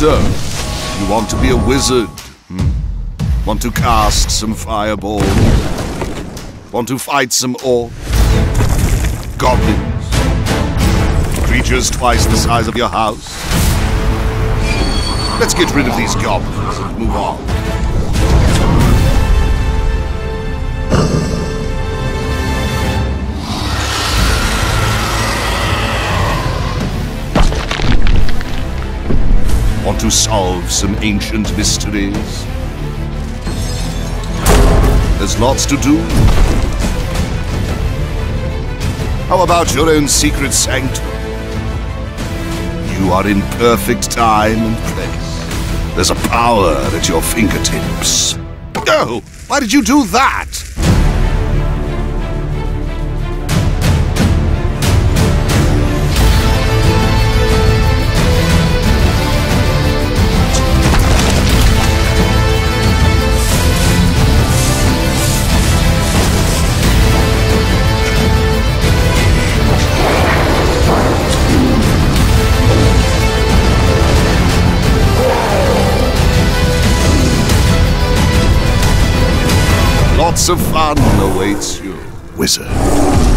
So, you want to be a wizard? Hmm? Want to cast some fireballs? Want to fight some orcs? Goblins? Creatures twice the size of your house? Let's get rid of these goblins and move on. Want to solve some ancient mysteries? There's lots to do. How about your own secret sanctum? You are in perfect time and place. There's a power at your fingertips. Oh, why did you do that? Lots of fun awaits you, wizard.